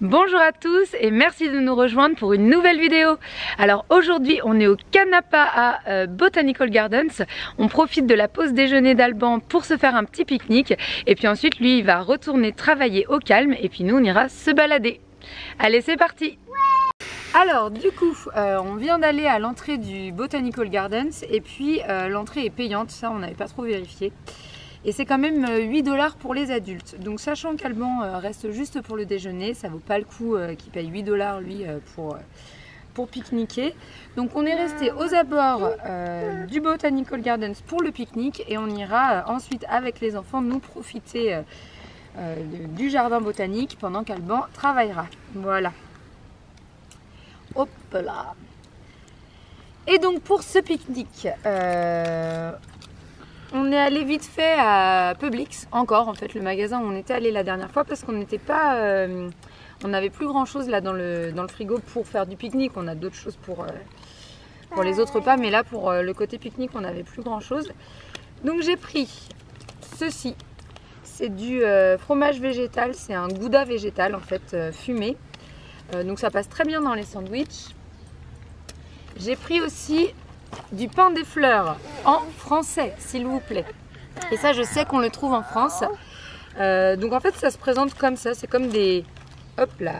Bonjour à tous et merci de nous rejoindre pour une nouvelle vidéo. Alors aujourd'hui on est au Canapa à euh, Botanical Gardens. On profite de la pause déjeuner d'Alban pour se faire un petit pique-nique. Et puis ensuite lui il va retourner travailler au calme et puis nous on ira se balader. Allez c'est parti alors du coup, euh, on vient d'aller à l'entrée du Botanical Gardens et puis euh, l'entrée est payante, ça on n'avait pas trop vérifié. Et c'est quand même 8 euh, dollars pour les adultes. Donc sachant qu'Alban euh, reste juste pour le déjeuner, ça vaut pas le coup euh, qu'il paye 8 dollars lui pour, pour pique-niquer. Donc on est resté aux abords du Botanical Gardens pour le pique-nique et on ira ensuite avec les enfants nous profiter du jardin botanique pendant qu'Alban travaillera. Voilà. Hop là. Et donc pour ce pique-nique, on est allé vite fait à Publix, encore en fait, le magasin où on était allé la dernière fois parce qu'on n'était pas. Euh, on n'avait plus grand chose là dans le, dans le frigo pour faire du pique-nique. On a d'autres choses pour, euh, pour les autres pas, mais là pour euh, le côté pique-nique, on n'avait plus grand chose. Donc j'ai pris ceci. C'est du fromage végétal, c'est un gouda végétal en fait fumé. donc ça passe très bien dans les sandwichs. J'ai pris aussi du pain des fleurs en français, s'il vous plaît. Et ça, je sais qu'on le trouve en France. Euh, donc en fait, ça se présente comme ça. C'est comme des... Hop là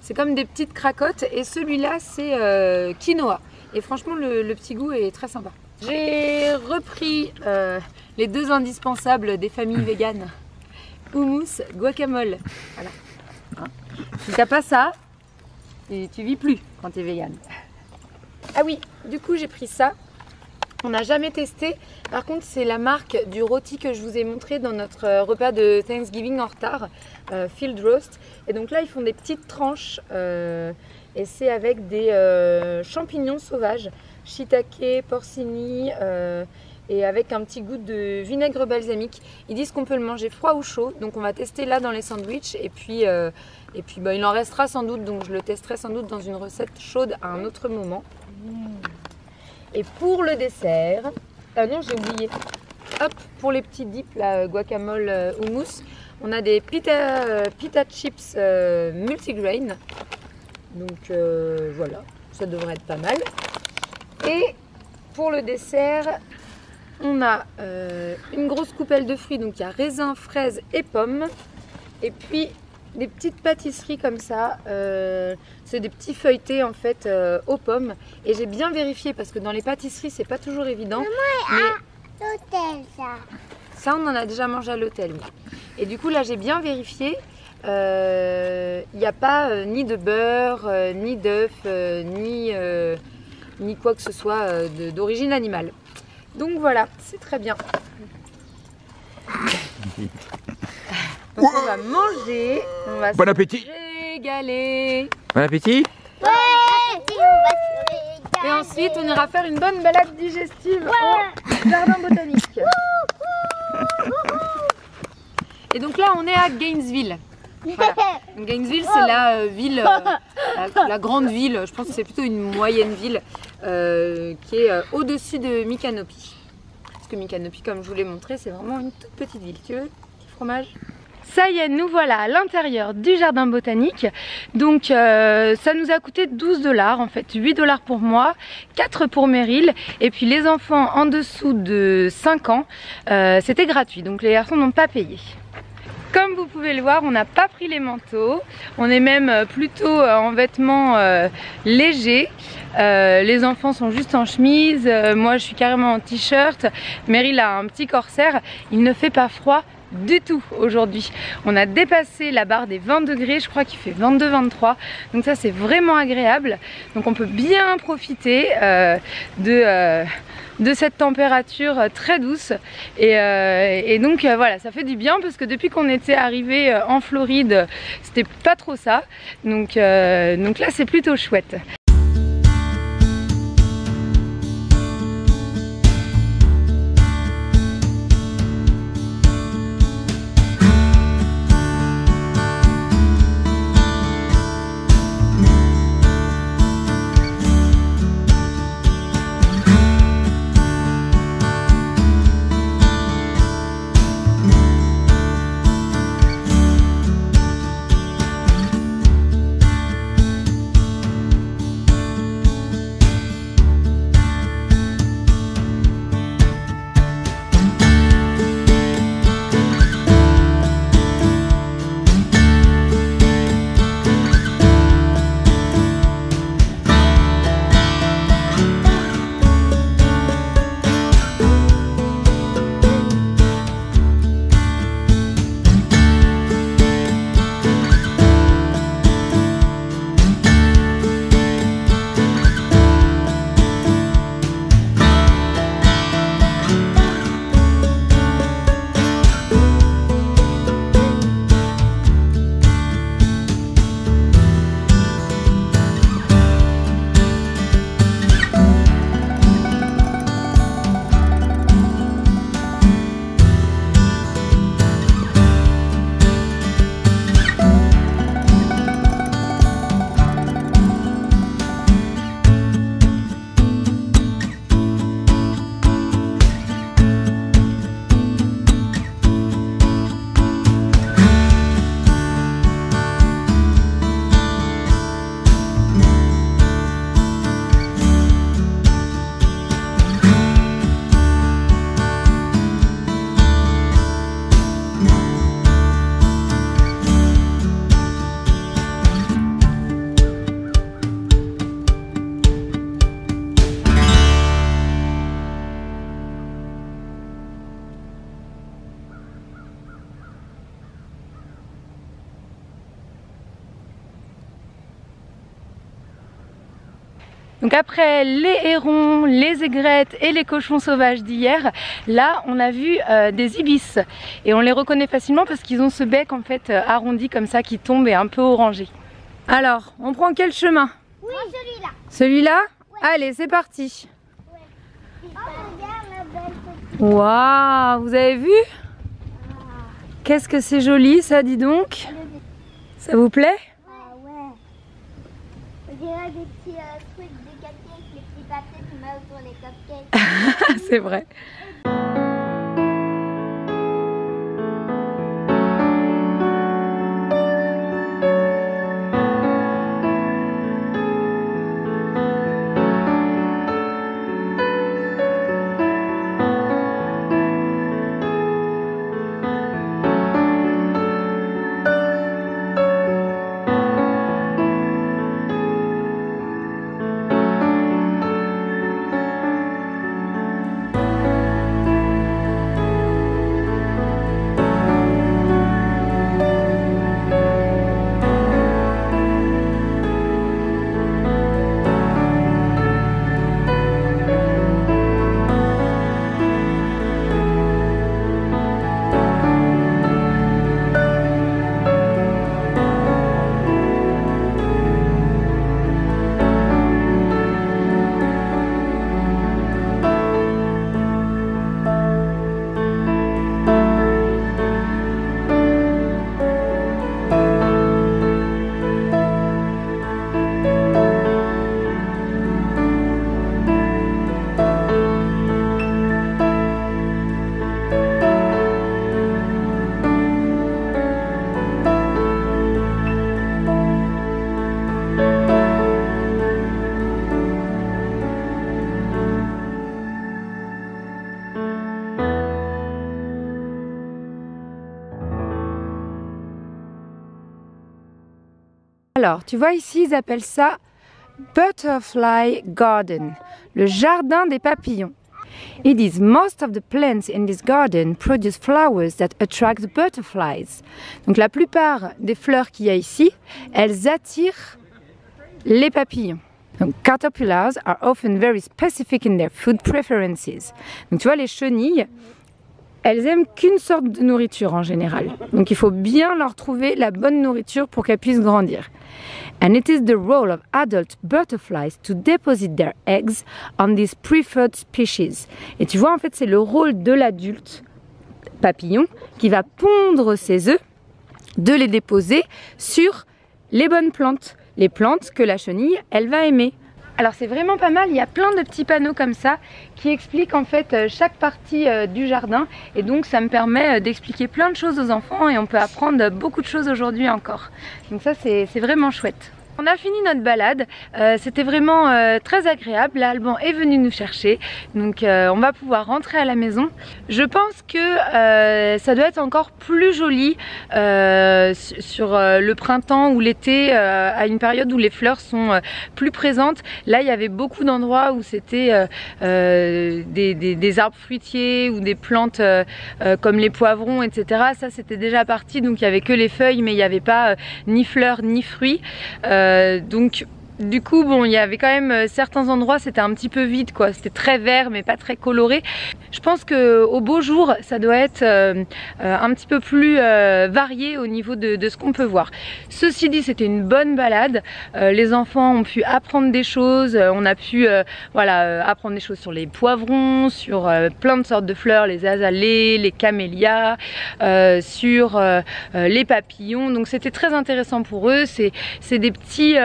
C'est comme des petites cracottes. Et celui-là, c'est euh, quinoa. Et franchement, le, petit goût est très sympa. J'ai repris euh, les deux indispensables des familles véganes. Hummus, guacamole. Voilà. Hein si t'as pas ça, tu vis plus quand tu es végane. Ah oui, du coup j'ai pris ça. On n'a jamais testé. Par contre, c'est la marque du rôti que je vous ai montré dans notre euh, repas de Thanksgiving en retard, euh, Field Roast. Et donc là, ils font des petites tranches euh, et c'est avec des champignons sauvages, shiitake, porcini et avec un petit goût de vinaigre balsamique. Ils disent qu'on peut le manger froid ou chaud, donc on va tester là dans les sandwichs et puis, bah, il en restera sans doute, donc je le testerai sans doute dans une recette chaude à un autre moment. Et pour le dessert, ah non j'ai oublié, hop, pour les petits dips, la guacamole euh, hummus, on a des pita, euh, chips euh, multigrain. Donc voilà, ça devrait être pas mal. Et pour le dessert, on a une grosse coupelle de fruits, donc il y a raisin, fraises et pommes. Et puis des petites pâtisseries comme ça. Euh, c'est des petits feuilletés en fait euh, aux pommes. Et j'ai bien vérifié parce que dans les pâtisseries, c'est pas toujours évident. mais... l'hôtel ça. Ça, on en a déjà mangé à l'hôtel. Et du coup, là, j'ai bien vérifié. Euh, il n'y a pas ni de beurre, ni d'œuf, ni, ni quoi que ce soit d'origine animale. Donc voilà, c'est très bien. Donc on va manger, on va bon appétit. régaler. Bon appétit. Et ensuite, on ira faire une bonne balade digestive au jardin botanique. Et donc là, on est à Gainesville. Gainesville, c'est la euh, ville, euh, la, grande ville, je pense que c'est plutôt une moyenne ville, euh, qui est au-dessus de Micanopy. Parce que Micanopy, comme je vous l'ai montré, c'est vraiment une toute petite ville. Tu veux Petit fromage? Ça y est, nous voilà à l'intérieur du jardin botanique. Donc euh, ça nous a coûté 12 dollars en fait, 8 dollars pour moi, 4 pour Meryl et puis les enfants en dessous de 5 ans, euh, c'était gratuit. Donc les garçons n'ont pas payé. Comme vous pouvez le voir, on n'a pas pris les manteaux. On est même plutôt en vêtements euh, légers. les enfants sont juste en chemise. moi, je suis carrément en t-shirt. Meryl a un petit corsaire. Il ne fait pas froid du tout aujourd'hui. On a dépassé la barre des 20 degrés, je crois qu'il fait 22-23. Donc ça c'est vraiment agréable. Donc on peut bien profiter euh, de, euh, de cette température très douce. Et, euh, et donc voilà, ça fait du bien parce que depuis qu'on était arrivé en Floride, c'était pas trop ça. Donc, donc là c'est plutôt chouette. Donc après les hérons, les aigrettes et les cochons sauvages d'hier, là on a vu euh, des ibis et on les reconnaît facilement parce qu'ils ont ce bec en fait euh, arrondi comme ça qui tombe et un peu orangé. Alors, on prend quel chemin? Oui, celui-là. Celui-là? Allez, c'est parti. Oh, regarde la belle petite. Waouh, vous avez vu? Qu'est-ce que c'est joli ça, dis donc. Ça vous plaît? Ah ouais. Dirait des petits euh, trucs de cupcakes, les petits papiers qu'on met autour les cupcakes. C'est vrai. Alors, tu vois ici, ils appellent ça Butterfly Garden, le jardin des papillons. Ils disent Most of the plants in this garden produce flowers that attract butterflies. Donc la plupart des fleurs qu'il y a ici, elles attirent les papillons. Donc, caterpillars are often very specific in their food preferences. Donc tu vois, les chenilles, elles aiment qu'une sorte de nourriture en général. Donc il faut bien leur trouver la bonne nourriture pour qu'elles puissent grandir. And it is the role of adult butterflies to deposit their eggs on these preferred species. Et tu vois, en fait, c'est le rôle de l'adulte papillon qui va pondre ses œufs, de les déposer sur les bonnes plantes, les plantes que la chenille, elle va aimer. Alors c'est vraiment pas mal, il y a plein de petits panneaux comme ça qui expliquent en fait euh, chaque partie euh, du jardin et donc ça me permet euh, d'expliquer plein de choses aux enfants et on peut apprendre beaucoup de choses aujourd'hui encore. Donc ça c'est vraiment chouette. On a fini notre balade, euh, c'était vraiment euh, très agréable. Là, Alban est venu nous chercher, donc euh, on va pouvoir rentrer à la maison. Je pense que ça doit être encore plus joli sur le printemps ou l'été, à une période où les fleurs sont plus présentes. Là, il y avait beaucoup d'endroits où c'était des, arbres fruitiers ou des plantes comme les poivrons, etc. Ça, c'était déjà parti, donc il n'y avait que les feuilles, mais il n'y avait pas ni fleurs ni fruits. Donc du coup, bon, il y avait quand même euh, certains endroits, c'était un petit peu vide, quoi. C'était très vert, mais pas très coloré. Je pense que au beau jour, ça doit être euh, euh, un petit peu plus varié au niveau de, ce qu'on peut voir. Ceci dit, c'était une bonne balade. les enfants ont pu apprendre des choses. on a pu, voilà, apprendre des choses sur les poivrons, sur plein de sortes de fleurs, les azalées, les camélias, sur les papillons. Donc c'était très intéressant pour eux. C'est des petits,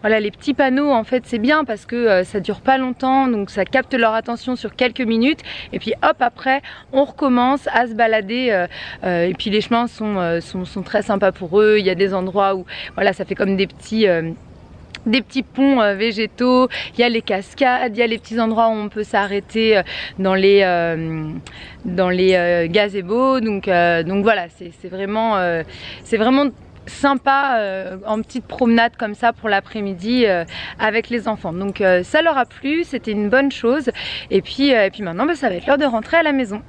voilà les petits panneaux en fait c'est bien parce que euh, ça dure pas longtemps donc ça capte leur attention sur quelques minutes et puis hop après on recommence à se balader euh, euh, et puis les chemins sont, sont, très sympas pour eux. Il y a des endroits où voilà ça fait comme des petits des petits ponts végétaux, il y a les cascades, il y a les petits endroits où on peut s'arrêter dans les dans les gazebos. Donc donc voilà c'est vraiment c'est vraiment sympa euh, en petite promenade comme ça pour l'après-midi euh, avec les enfants. Donc euh, ça leur a plu, c'était une bonne chose. Et puis, puis maintenant, bah, ça va être l'heure de rentrer à la maison.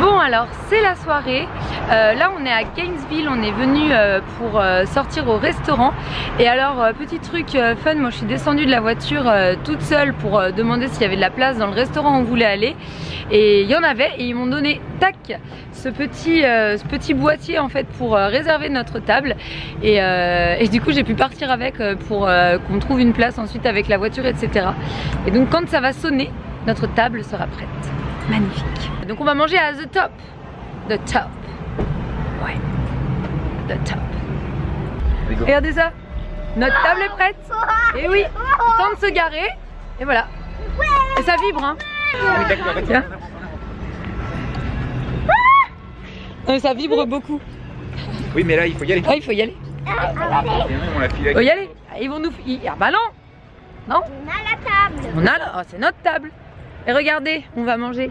Bon alors c'est la soirée, euh, là on est à Gainesville, on est venu euh, pour euh, sortir au restaurant. Et alors petit truc fun, moi je suis descendue de la voiture toute seule pour demander s'il y avait de la place dans le restaurant où on voulait aller. Et il y en avait et ils m'ont donné tac ce petit, boîtier en fait pour réserver notre table. Et du coup j'ai pu partir avec pour qu'on trouve une place ensuite avec la voiture etc et donc quand ça va sonner notre table sera prête magnifique. Donc on va manger à The Top. The Top. Ouais. The Top. Regardez ça. Notre table est prête. Et oui, temps de se garer. Et voilà. Et ça vibre hein. Oui, ça vibre beaucoup. Oui, mais là, il faut y aller. Ah, il faut y aller. Il faut y aller. Ils vont nous. Ah bah non. Non On a la table. On a. Oh, c'est notre table. Et regardez, on va manger.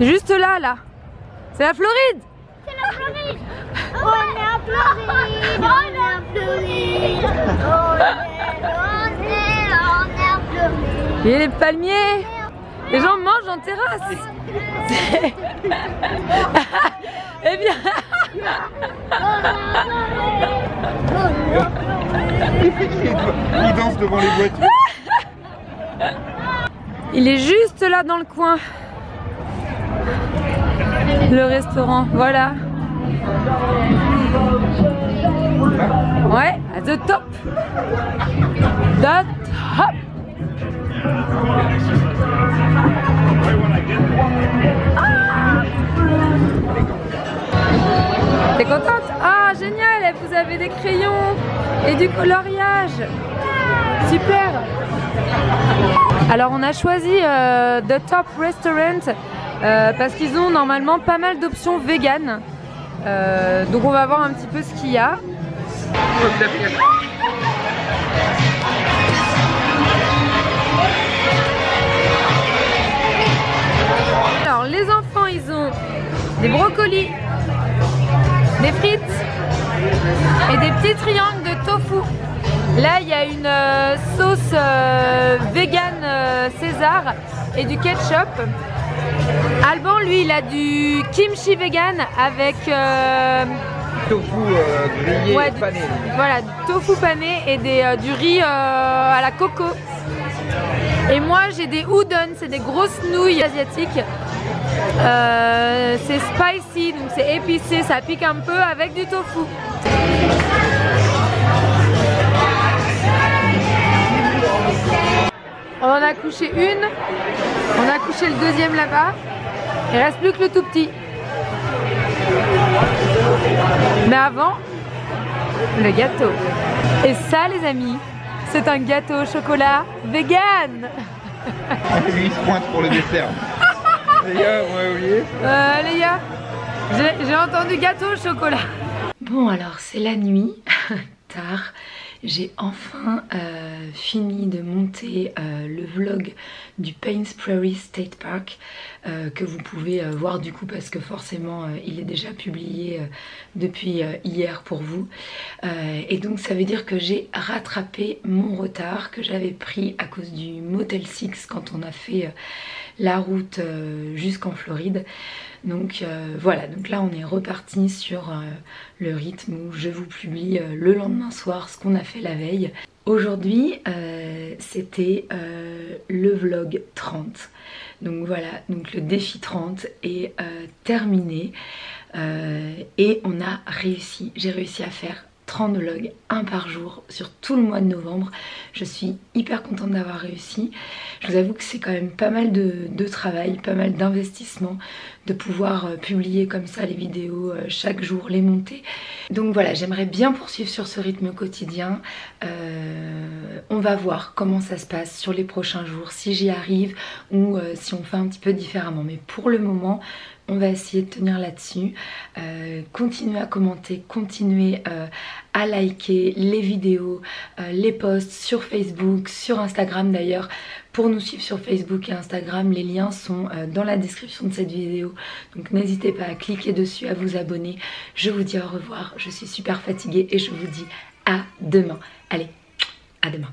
Juste là, là. C'est la Floride. C'est la Floride. On est en Floride. On est en Floride. On est, on est, en Floride. Et les palmiers. Les gens mangent en terrasse. Eh bien. Il danse devant les voitures il est juste là dans le coin. Le restaurant, voilà. Ouais, à the top. The top. T'es contente? Ah, génial Vous avez des crayons et du coloriage. Super alors on a choisi euh, The Top Restaurant euh, parce qu'ils ont normalement pas mal d'options vegan. Euh, donc on va voir un petit peu ce qu'il y a. Alors les enfants ils ont des brocolis, des frites et des petits triangles de tofu. Là, il y a une euh, sauce euh, vegan euh, César et du ketchup. Alban, lui, il a du kimchi vegan avec... tofu grillé pané. Voilà, tofu pané et des, du riz à la coco. Et moi, j'ai des udon, c'est des grosses nouilles asiatiques. c'est spicy, donc c'est épicé, ça pique un peu avec du tofu. Couché une, on a couché le deuxième là-bas, il reste plus que le tout petit. Mais avant, le gâteau. Et ça les amis, c'est un gâteau au chocolat vegan Lui il se pointe pour le dessert. Léa, on oublié euh, Léa, j'ai entendu gâteau au chocolat. Bon alors c'est la nuit, tard j'ai enfin euh, fini de monter euh, le vlog du Paynes Prairie State Park euh, que vous pouvez voir du coup parce que forcément il est déjà publié depuis hier pour vous. Et donc ça veut dire que j'ai rattrapé mon retard que j'avais pris à cause du Motel 6 quand on a fait la route jusqu'en Floride. Donc euh, voilà, donc là on est reparti sur euh, le rythme où je vous publie euh, le lendemain soir ce qu'on a fait la veille. Aujourd'hui c'était le vlog 30. Donc voilà, donc le défi 30 est terminé. Et on a réussi, j'ai réussi à faire 30 vlogs, un par jour sur tout le mois de novembre. Je suis hyper contente d'avoir réussi. Je vous avoue que c'est quand même pas mal de, travail, pas mal d'investissement de pouvoir euh, publier comme ça les vidéos euh, chaque jour, les monter. Donc voilà, j'aimerais bien poursuivre sur ce rythme quotidien. Euh, on va voir comment ça se passe sur les prochains jours, si j'y arrive ou si on fait un petit peu différemment. Mais pour le moment, on va essayer de tenir là-dessus. Continuez à commenter, continuez à liker les vidéos, les posts sur Facebook, sur Instagram d'ailleurs. Pour nous suivre sur Facebook et Instagram, les liens sont dans la description de cette vidéo. Donc n'hésitez pas à cliquer dessus, à vous abonner. Je vous dis au revoir, je suis super fatiguée et je vous dis à demain. Allez, à demain.